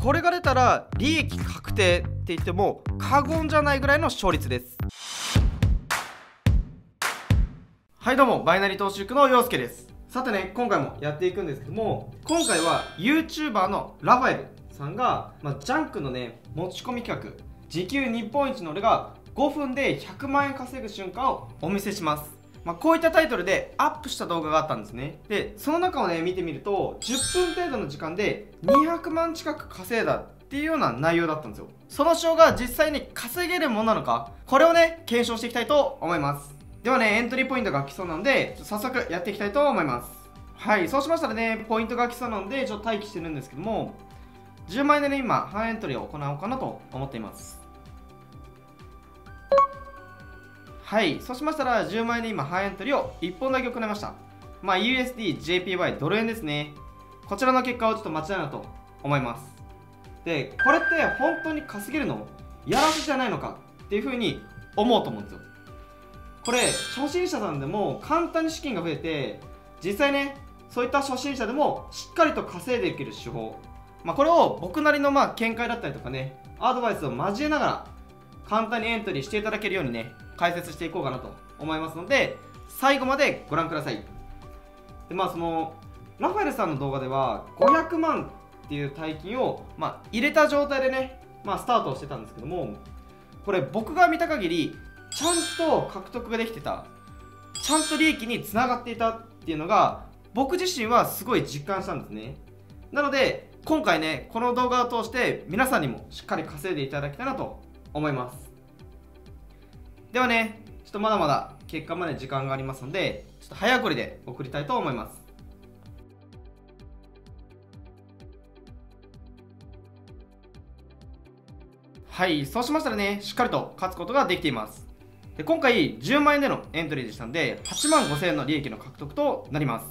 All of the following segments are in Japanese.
これが出たら利益確定って言っても過言じゃないぐらいの勝率です。はいどうもバイナリー投資塾の陽介です。さてね今回もやっていくんですけども今回は YouTuber のラファエルさんが、まあ、ジャンクのね持ち込み企画時給日本一の俺が5分で100万円稼ぐ瞬間をお見せします。まあ、こういったタイトルでアップした動画があったんですね。でその中をね見てみると10分程度の時間で200万近く稼いだっていうような内容だったんですよ。その賞が実際に稼げるものなのかこれをね検証していきたいと思います。ではねエントリーポイントが来そうなので早速やっていきたいと思います。はいそうしましたらねポイントが来そうなのでちょっと待機してるんですけども10万円でね今半エントリーを行おうかなと思っています。はいそうしましたら10万円で今半エントリーを1本だけ行いました。まあ USD、JPY、ドル円ですね。こちらの結果をちょっと待ちたいなと思います。でこれって本当に稼げるの？やらせじゃないのか？っていうふうに思うと思うんですよ。これ初心者さんでも簡単に資金が増えて実際ねそういった初心者でもしっかりと稼いでいける手法。まあ、これを僕なりのま見解だったりとかねアドバイスを交えながら簡単にエントリーしていただけるようにね解説していこうかなと思いますので最後までご覧ください。でまあそのラファエルさんの動画では500万っていう大金を、まあ、入れた状態でね、まあ、スタートをしてたんですけどもこれ僕が見た限りちゃんと獲得ができてた。ちゃんと利益につながっていたっていうのが僕自身はすごい実感したんですね。なので今回ねこの動画を通して皆さんにもしっかり稼いでいただきたいなと思います。ではねちょっとまだまだ結果まで時間がありますのでちょっと早送りで送りたいと思います。はいそうしましたらねしっかりと勝つことができています。で今回10万円でのエントリーでしたので8万5000円の利益の獲得となります。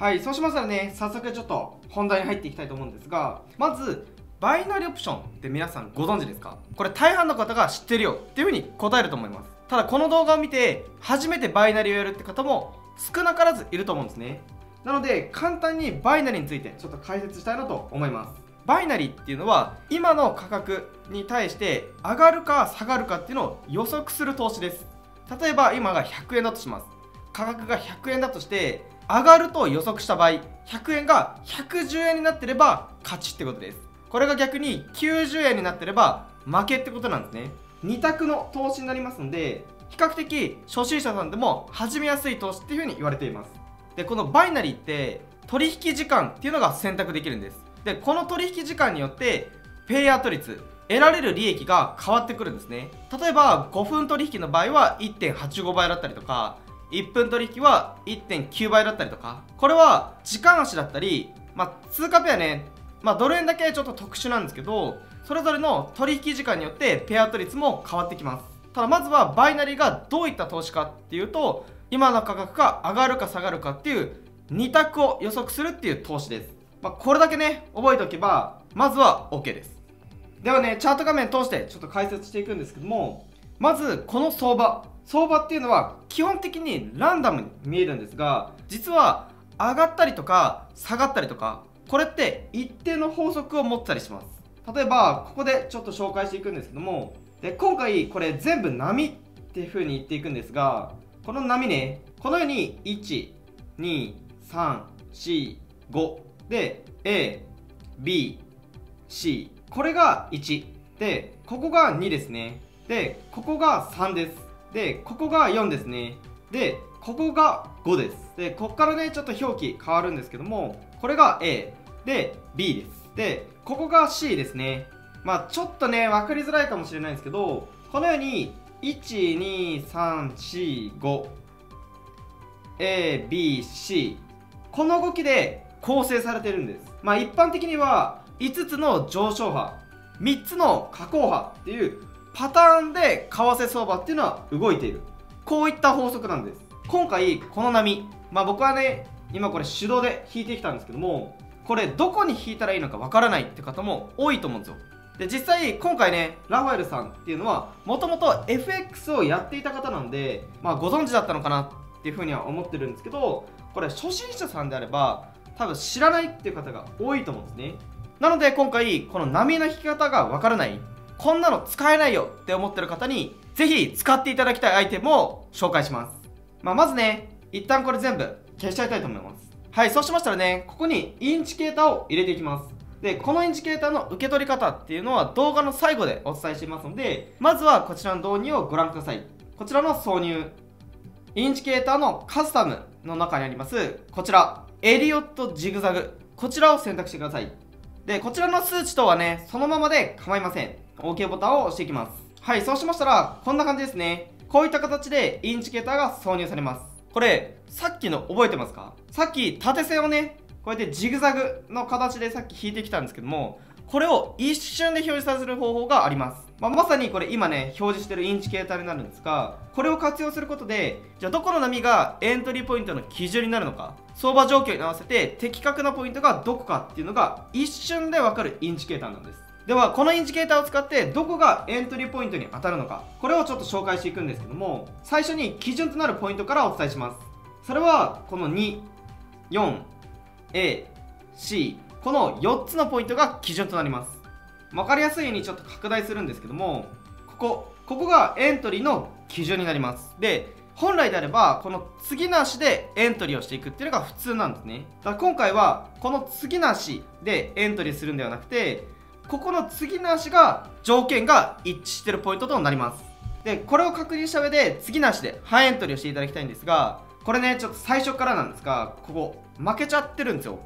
はいそうしましたらね早速ちょっと本題に入っていきたいと思うんですがまずバイナリーオプションって皆さんご存知ですか？これ大半の方が知ってるよっていうふうに答えると思います。ただこの動画を見て初めてバイナリーをやるって方も少なからずいると思うんですね。なので簡単にバイナリーについてちょっと解説したいなと思います。バイナリーっていうのは今の価格に対して上がるか下がるかっていうのを予測する投資です。例えば今が100円だとします。価格が100円だとして上がると予測した場合100円が110円になってれば勝ちってことです。これが逆に90円になってれば負けってことなんですね。2択の投資になりますので比較的初心者さんでも始めやすい投資っていうふうに言われています。でこのバイナリーって取引時間っていうのが選択できるんです。でこの取引時間によってペイアウト率得られる利益が変わってくるんですね。例えば5分取引の場合は1.85倍だったりとか1分取引は1.9倍だったりとか。これは時間足だったり、まあ、通貨ペアね、まあ、ドル円だけちょっと特殊なんですけどそれぞれの取引時間によってペアアウト率も変わってきます。ただまずはバイナリーがどういった投資かっていうと今の価格が上がるか下がるかっていう2択を予測するっていう投資です。まあ、これだけね覚えておけばまずは OK です。ではねチャート画面通してちょっと解説していくんですけどもまずこの相場。相場っていうのは基本的にランダムに見えるんですが実は上がったりとか下がったりとかこれって一定の法則を持ったりします。例えばここでちょっと紹介していくんですけどもで今回これ全部波っていう風に言っていくんですがこの波ねこのように12345で ABC これが1でここが2ですね。でここが3です。でここが4ですね。でここが5です。でここからねちょっと表記変わるんですけどもこれが A で B です。でここが C ですね。まあちょっとね分かりづらいかもしれないんですけどこのように12345 ABC この動きで構成されてるんです。まあ一般的には5つの上昇波3つの下降波っていうパターンで為替相場っていうのは動いている。こういった法則なんです。今回この波まあ僕はね今これ手動で引いてきたんですけどもこれどこに引いたらいいのかわからないって方も多いと思うんですよ。で実際今回ねラファエルさんっていうのはもともと FX をやっていた方なんでまあご存知だったのかなっていうふうには思ってるんですけどこれ初心者さんであれば多分知らないっていう方が多いと思うんですね。なので今回この波の引き方がわからないこんなの使えないよって思ってる方にぜひ使っていただきたいアイテムを紹介します、まあ、まずね一旦これ全部消しちゃいたいと思います。はいそうしましたらねここにインチケーターを入れていきます。でこのインジケーターの受け取り方っていうのは動画の最後でお伝えしていますのでまずはこちらの導入をご覧ください。こちらの挿入。インジケーターのカスタムの中にありますこちらエリオットジグザグ。こちらを選択してください。でこちらの数値とはねそのままで構いません。OK ボタンを押していきます。はいそうしましたらこんな感じですね。こういった形でインジケーターが挿入されます。これさっきの覚えてますか？さっき縦線をねこうやってジグザグの形でさっき引いてきたんですけどもこれを一瞬で表示させる方法があります、まあ、まさにこれ今ね表示してるインジケーターになるんですがこれを活用することでじゃあどこの波がエントリーポイントの基準になるのか相場状況に合わせて的確なポイントがどこかっていうのが一瞬でわかるインジケーターなんです。ではこのインジケーターを使ってどこがエントリーポイントに当たるのか。これをちょっと紹介していくんですけども最初に基準となるポイントからお伝えします。それはこの2 4 A C この4つのポイントが基準となります。分かりやすいようにちょっと拡大するんですけどもここここがエントリーの基準になります。で本来であればこの次の足でエントリーをしていくっていうのが普通なんですね。だから今回はこの次の足でエントリーするんではなくてここの次の足が条件が一致してるポイントとなります。でこれを確認した上で次の足で半エントリーをしていただきたいんですがこれねちょっと最初からなんですがここ負けちゃってるんですよ。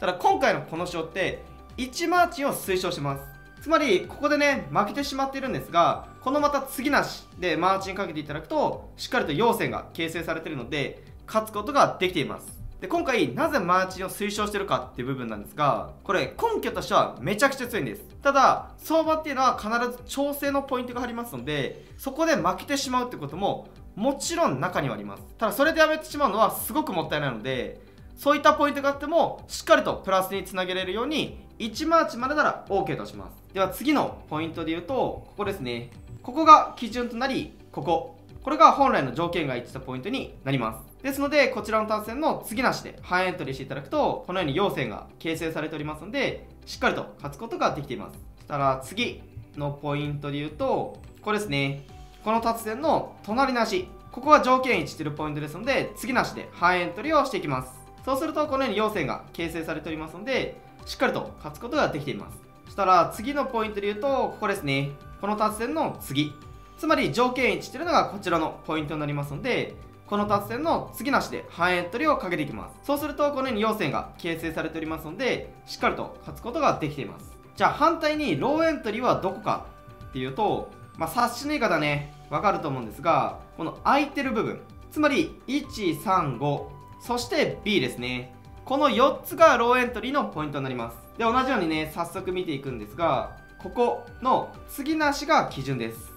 ただ今回のこの賞って1マーチンを推奨します。つまりここでね負けてしまっているんですがこのまた次なしでマーチンかけていただくとしっかりと陽線が形成されているので勝つことができています。で今回なぜマーチンを推奨してるかっていう部分なんですがこれ根拠としてはめちゃくちゃ強いんです。ただ相場っていうのは必ず調整のポイントがありますのでそこで負けてしまうってことももちろん中にはあります。ただそれでやめてしまうのはすごくもったいないのでそういったポイントがあってもしっかりとプラスにつなげれるように1マーチまでなら OK とします。では次のポイントで言うとここですね。ここが基準となりここ。これが本来の条件が一致したポイントになります。ですのでこちらの単線の次なしで半エントリーしていただくとこのように陽線が形成されておりますのでしっかりと勝つことができています。そしたら次のポイントで言うとここですね。この達線の隣なしここが条件一致しているポイントですので次なしで半エントリーをしていきます。そうするとこのように陽線が形成されておりますのでしっかりと勝つことができています。そしたら次のポイントで言うとここですね。この達線の次。つまり条件1っていうのがこちらのポイントになりますのでこの達線の次なしで半エントリーをかけていきます。そうするとこのように陽線が形成されておりますのでしっかりと勝つことができています。じゃあ反対にローエントリーはどこかっていうとまあ察しのいい方ね。わかると思うんですがこの空いてる部分。つまり135そして B ですね。この4つがローエントリーのポイントになります。で同じようにね早速見ていくんですがここの次足が基準です。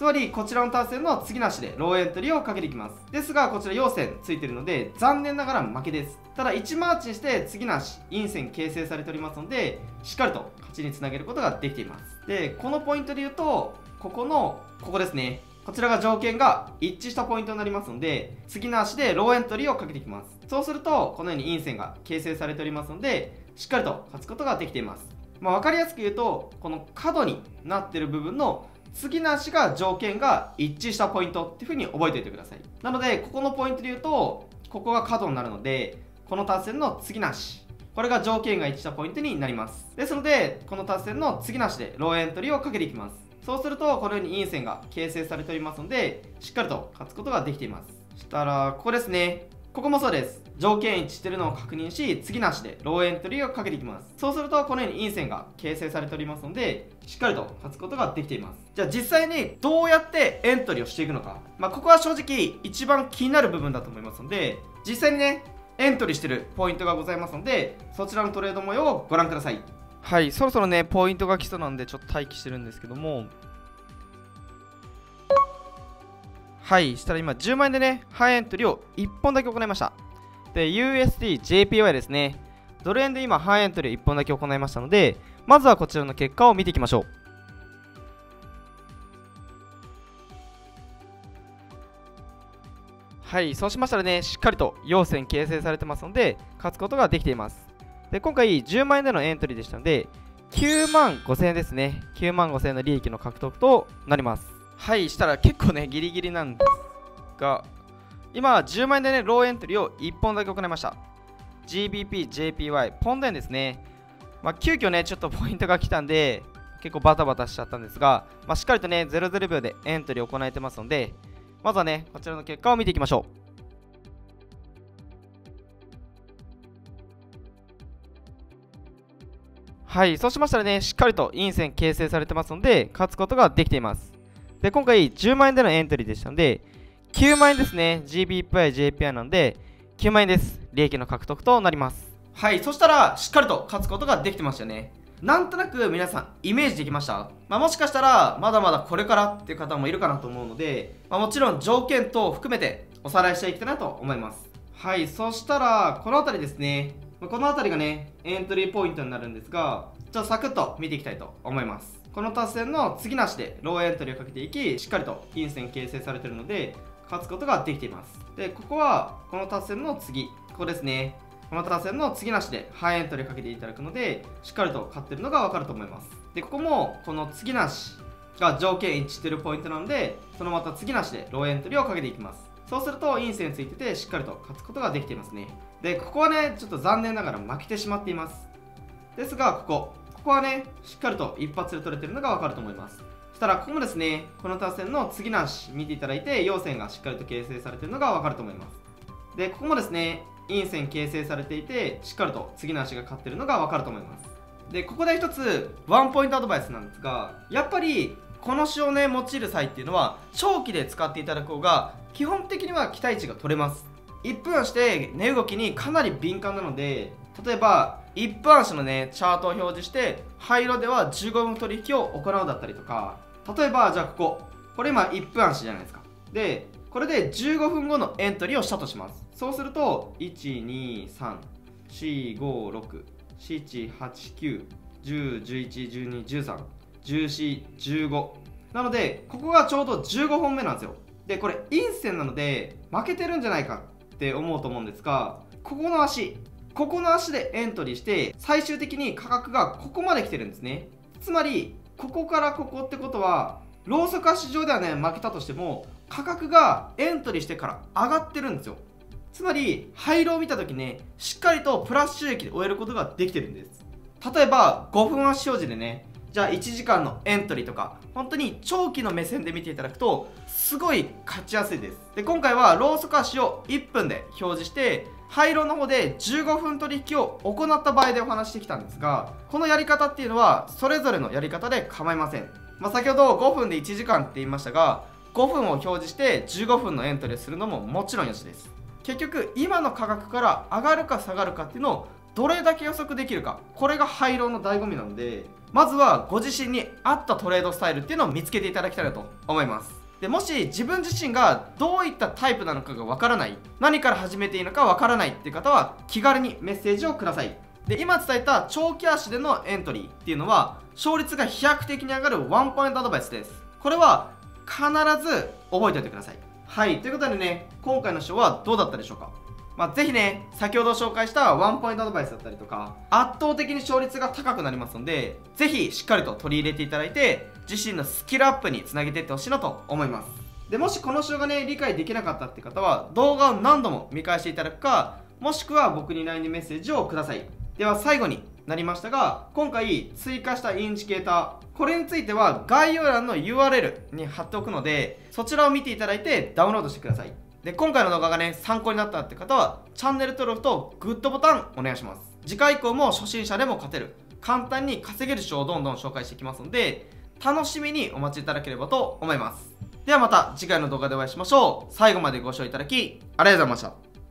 つまりこちらの達成の次足でローエントリーをかけていきます。ですがこちら陽線ついてるので残念ながら負けです。ただ1マーチにして次足陰線形成されておりますのでしっかりと勝ちにつなげることができています。でこのポイントで言うとここのここですね。こちらが条件が一致したポイントになりますので次の足でローエントリーをかけていきます。そうするとこのように陰線が形成されておりますのでしっかりと勝つことができています、まあ、分かりやすく言うとこの角になってる部分の次の足が条件が一致したポイントっていう風に覚えておいてください。なのでここのポイントで言うとここが角になるのでこの達線の次の足これが条件が一致したポイントになります。ですのでこの達線の次の足でローエントリーをかけていきます。そうするとこのように陰線が形成されておりますのでしっかりと勝つことができています。したらここですね。ここもそうです。条件一致してるのを確認し次なしでローエントリーをかけていきます。そうするとこのように陰線が形成されておりますのでしっかりと勝つことができています。じゃあ実際にどうやってエントリーをしていくのか。まあここは正直一番気になる部分だと思いますので実際にねエントリーしてるポイントがございますのでそちらのトレード模様をご覧ください。はいそろそろねポイントが来そうなんでちょっと待機してるんですけども。はいしたら今10万円でねハイエントリーを1本だけ行いました。で USD、JPY ですね。ドル円で今ハイエントリーを1本だけ行いましたのでまずはこちらの結果を見ていきましょう。はいそうしましたらねしっかりと陽線形成されてますので勝つことができています。で今回10万円でのエントリーでしたので9万5000円ですね。9万5000円の利益の獲得となります。はいしたら結構ねギリギリなんですが今10万円でねローエントリーを1本だけ行いました。GBP、JPY、ポンド円ですね。まあ、急遽ねちょっとポイントが来たんで結構バタバタしちゃったんですが、まあ、しっかりとね00秒でエントリーを行えてますのでまずはねこちらの結果を見ていきましょう。はいそうしましたらねしっかりと陰線形成されてますので勝つことができています。で今回10万円でのエントリーでしたので9万円ですね。GBPI、JPI なんで9万円です。利益の獲得となります。はいそしたらしっかりと勝つことができてましたね。なんとなく皆さんイメージできました、まあ、もしかしたらまだまだこれからっていう方もいるかなと思うので、まあ、もちろん条件等を含めておさらいしていきたいなと思います。はいそしたらこの辺りですね。この辺りがねエントリーポイントになるんですがちょっとサクッと見ていきたいと思います。この達成の次なしでローエントリーをかけていきしっかりと金線形成されているので勝つことができています。でここはこの達成の次。ここですね。このタ戦の次なしでハイエントリーをかけていただくのでしっかりと勝ってるのが分かると思います。でここもこの次なしが条件一致してるポイントなのでそのまた次なしでローエントリーをかけていきます。そうすると陰線ついててしっかりと勝つことができていますね。でここはねちょっと残念ながら負けてしまっています。ですがここ。ここはねしっかりと一発で取れてるのが分かると思います。そしたらここもですねこの達線の次なし見ていただいて陽線がしっかりと形成されてるのが分かると思います。でここもですね陰線形成されていてしっかりと次の足が勝ってるのが分かると思います。でここで一つワンポイントアドバイスなんですがやっぱりこの詩をね用いる際っていうのは長期で使っていただく方が基本的には期待値が取れます。1分足で値動きにかなり敏感なので例えば1分足のねチャートを表示して灰色では15分取引を行うだったりとか。例えばじゃあここ。これ今1分足じゃないですか。でこれで15分後のエントリーをしたとします。そうすると123456789101112131415なのでここがちょうど15本目なんですよ。でこれ陰線なので負けてるんじゃないかって思うと思うんですがここの足。ここの足でエントリーして最終的に価格がここまで来てるんですね。つまりここからここってことはローソク足上ではね負けたとしても価格がエントリーしてから上がってるんですよ。つまり廃炉を見た時ねしっかりとプラス収益で終えることができてるんです。例えば5分足表示でねじゃあ1時間のエントリーとか本当に長期の目線で見ていただくとすごい勝ちやすいです。で今回はローソク足を1分で表示して廃炉の方で15分取引を行った場合でお話してきたんですがこのやり方っていうのはそれぞれのやり方で構いません、まあ、先ほど5分で1時間って言いましたが5分を表示して15分のエントリーするのももちろんよしです。結局今の価格から上がるか下がるかっていうのをどれだけ予測できるかこれが廃炉の醍醐味なのでまずはご自身に合ったトレードスタイルっていうのを見つけていただきたいなと思います。でもし自分自身がどういったタイプなのかがわからない何から始めていいのかわからないっていう方は気軽にメッセージをください。で今伝えた長期足でのエントリーっていうのは勝率が飛躍的に上がるワンポイントアドバイスです。これは必ず覚えておいてください。はい。ということでね今回のショーはどうだったでしょうか。まあ、ぜひね、先ほど紹介したワンポイントアドバイスだったりとか、圧倒的に勝率が高くなりますので、ぜひしっかりと取り入れていただいて、自身のスキルアップにつなげていってほしいなと思います。で、もしこの仕様がね、理解できなかったって方は、動画を何度も見返していただくか、もしくは僕に LINE でメッセージをください。では最後になりましたが、今回追加したインジケーター、これについては概要欄の URL に貼っておくので、そちらを見ていただいてダウンロードしてください。で、今回の動画がね、参考になったって方は、チャンネル登録とグッドボタンお願いします。次回以降も初心者でも勝てる、簡単に稼げる手をどんどん紹介していきますので、楽しみにお待ちいただければと思います。ではまた次回の動画でお会いしましょう。最後までご視聴いただき、ありがとうございました。